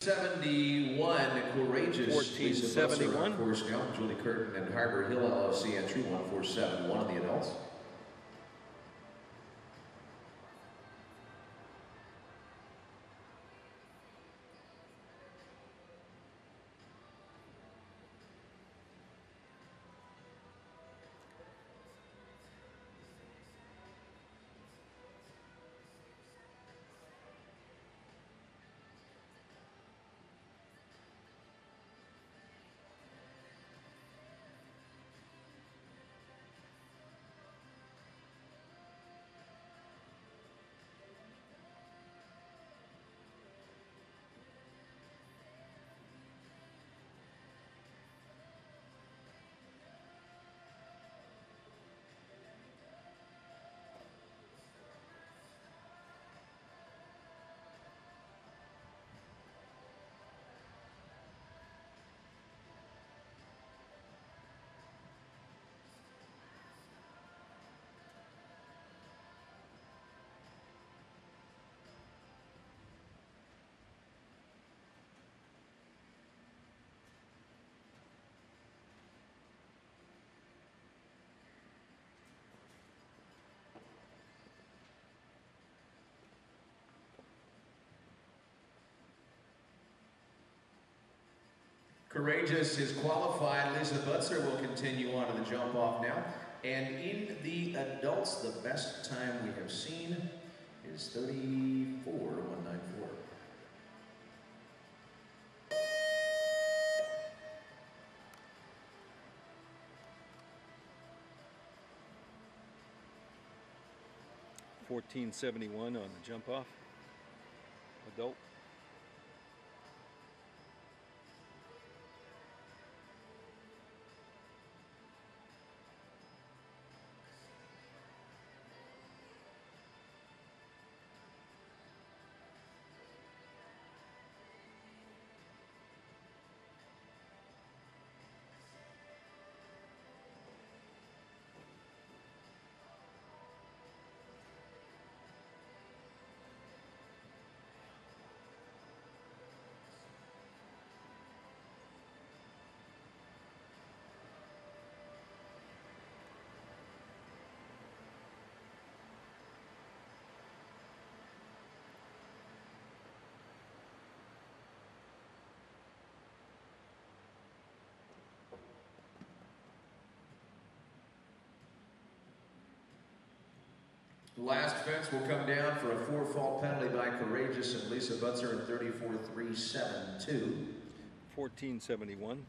71, Courageous. Lisa Butzer 1471. on course. Julie Curtin and Harbor Hill LLC entry 1471 on the adults. Courageous is qualified. Lisa Butzer will continue on to the jump off now. And in the adults, the best time we have seen is 34,194. Fourteen seventy-one on the jump off. Adult. Last fence will come down for a four-fault penalty by Courageous and Lisa Butzer in 34,372. Fourteen seventy-one.